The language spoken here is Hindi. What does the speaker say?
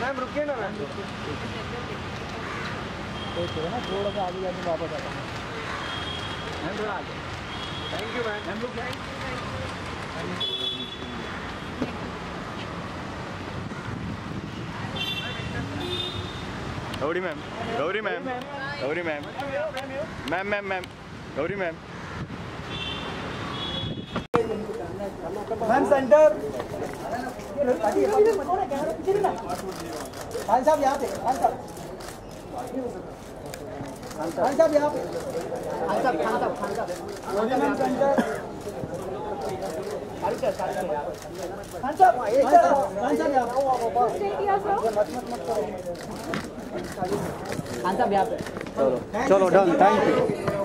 मैम रुकिए ना मैम। ना थोड़ा सा आगे जाके वापस आता हूँ मैम थोड़ा आगे thank you ma'am ma'am Gauri ma'am Gauri ma'am. Gauri ma'am. Ma'am ma'am ma'am Gauri ma'am. Ma'am centre. साहब यहाँ पे खान साहब खान साहब यहाँ पे। खान साहब खान साहब खान साहब खान साहब चलो डन थैंक यू